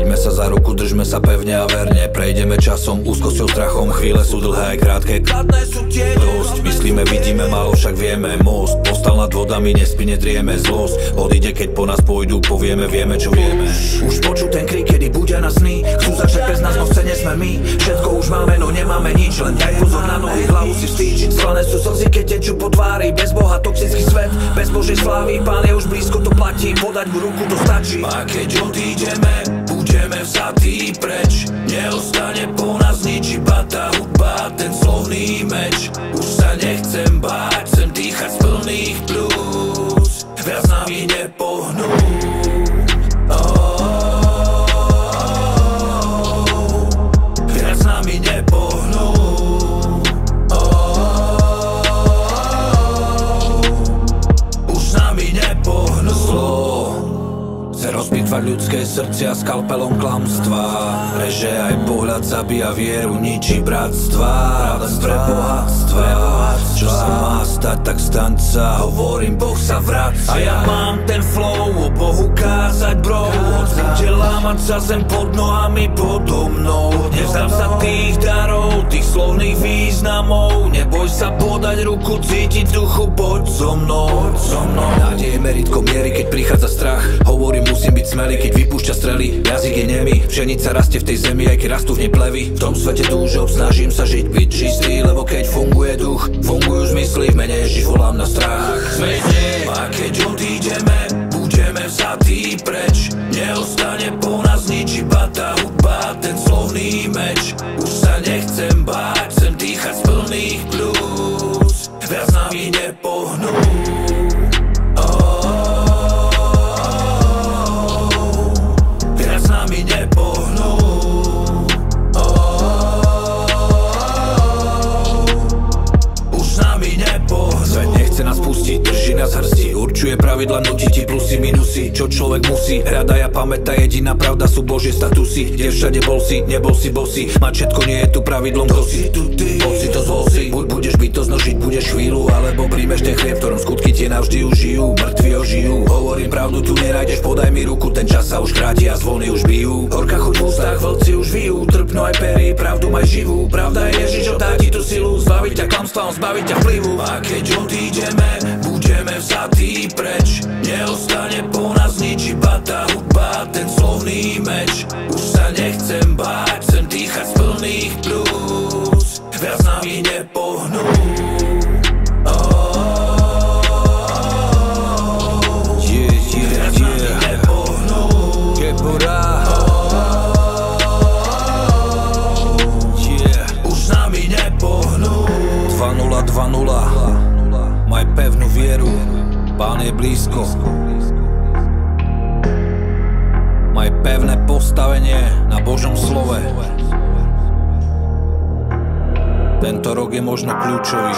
Chyťme sa za ruku, držme sa pevne a verne. Prejdeme časom, úzkosťou, strachom Chvíle sú dlhé aj krátke. Kladné sú tie dosť Myslíme, vidíme, málo však vieme. Most postal nad vodami, nespí, nedrieme Zlosť odíde, keď po nás pôjdu Povieme, vieme, čo vieme. Už poču ten krik, kedy budia na sny. Chcú začať bez nás, no scéne sme my. Všetko už máme, no nemáme nič Len daj pozor na nohy, hlavu si vstýč Slané sú slzy, keď tečú po tvári Bez Boha toxický svet, bez Božej slávy Pán je už blízko, to platí. Podať mu ruku, to stačí. A keď odídeme, budeme vzatí preč. Neostane po nás nič, iba tá hudba Ten slovný meč ľudské srdcia skalpelom klamstva. Reže aj pohľad zabíja vieru, ničí bratstva. Radosť pre bohatstva Čo sa má stať, tak staň sa. Hovorím, Boh sa vracia. A ja mám ten flow, o Bohu kázať bro Lámať sa zem pod nohami podo mnou. Nevzdám sa tých darov, tých slovných významov. Neboj sa podať ruku, cítiť duchu, poď so mnou, so mnou. Nádej je meritko miery, keď prichádza strach. Hovorím, musím byť smelý, keď vypúšťa strely. Jazyk je nemý, pšenica rastie v tej zemi, aj keď rastú v nej plevy. V tom svete túžob snažím sa žiť, byť čistý Lebo keď funguje duch, fungujú zmysly V mene Ježiš volám na strach plus Viac nami nepohnú. Viac nami nepohnú. Už nami nepohnú. Svet nechce nás pustiť, drží nás hrsti Určuje pravidla, nutí ti plusy, minusy. Čo človek musí, hľada ja pamätá Jediná pravda sú božie statusy. Kde všade bol si, nebol si bosy Mať všetko nie je tu pravidlom, kto si. Poď si to zvol si, príjmeš ten chlieb Ktorom skutky tie navždy už žijú Mŕtvi ožijú, hovorím pravdu, tu nenájdeš. Podaj mi ruku, ten čas sa už kráti a zvony už bijú. Horka chuť v ústach, vlci už vijú Trpno aj pery, pravdu maj živú. Pravda je Ježiš, dá ti tú silu? Zbaviť ťa klamstvom, zbaviť ťa vplyvu. A keď odídeme, budeme vzatí preč. Neostane po nás nič, iba tá hudba Ten slovný meč Pán je blízko. Maj pevné postavenie na Božom slove. Tento rok je možno kľúčový.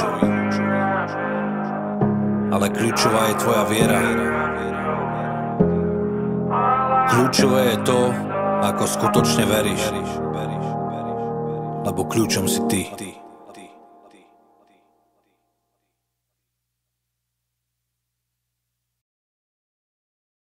Ale kľúčová je tvoja viera. Kľúčové je to, ako skutočne veríš. Lebo kľúčom si ty.